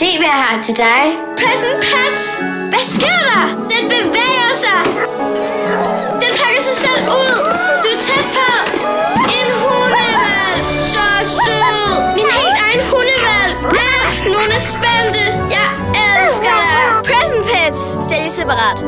Se, hvad jeg har til dig. Present Pets! Hvad sker der? Den bevæger sig! Den pakker sig selv ud! Du er tæt på! En hundevalg! Så sød! Min helt egen hundevalg! Ah, nogen er spændte! Jeg elsker dig! Present Pets sælges separat.